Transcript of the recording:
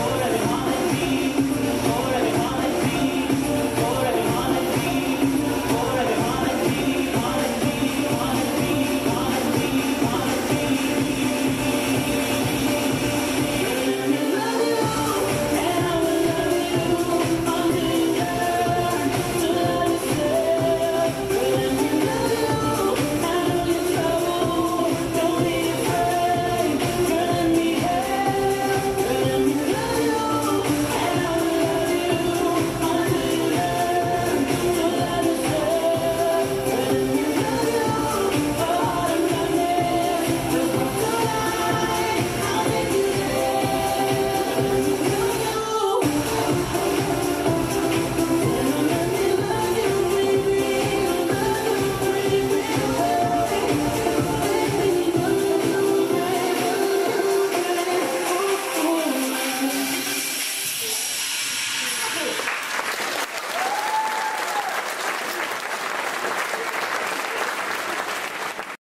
Ahora